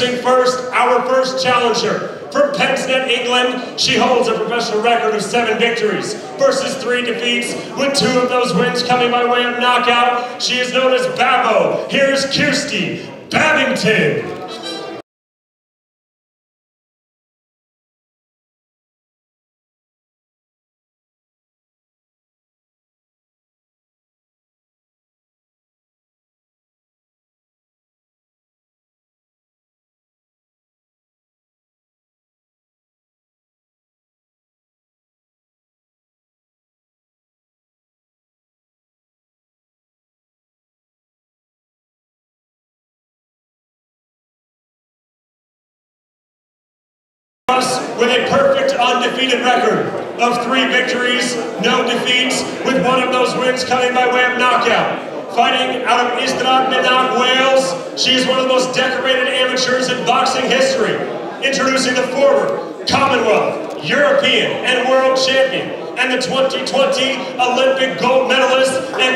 Introducing first, our first challenger. From Pensnet, England, she holds a professional record of seven victories versus three defeats, with two of those wins coming by way of knockout. She is known as Babo. Here's Kirsty Bavington. With a perfect undefeated record of three victories, no defeats, with one of those wins coming by way of knockout. Fighting out of Ystrad Mynach, Wales, she is one of the most decorated amateurs in boxing history. Introducing the former Commonwealth, European, and World Champion, and the 2020 Olympic gold medalist and